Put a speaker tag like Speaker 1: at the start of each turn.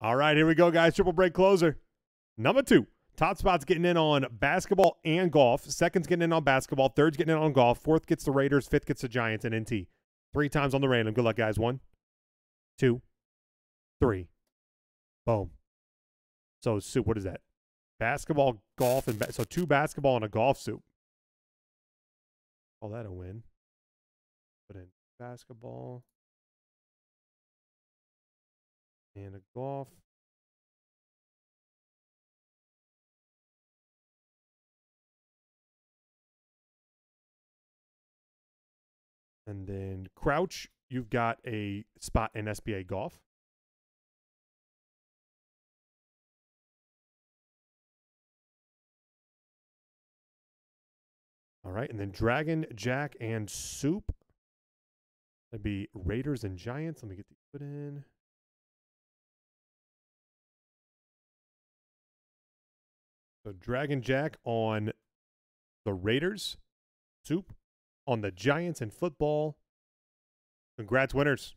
Speaker 1: All right, here we go, guys. Triple break closer. Number two. Top spot's getting in on basketball and golf. Second's getting in on basketball. Third's getting in on golf. Fourth gets the Raiders. Fifth gets the Giants and NT. Three times on the random. Good luck, guys. One, two, three. Boom. So, soup, what is that? Basketball, golf, and ba- so two basketball and a golf soup. Oh, Call that a win. Put in basketball and a golf. And then Crouch, you've got a spot in SPA golf. All right, and then Dragon, Jack, and Soup. That'd be Raiders and Giants. Let me get these put in. So Dragon Jack on the Raiders, Soup on the Giants and football. Congrats, winners.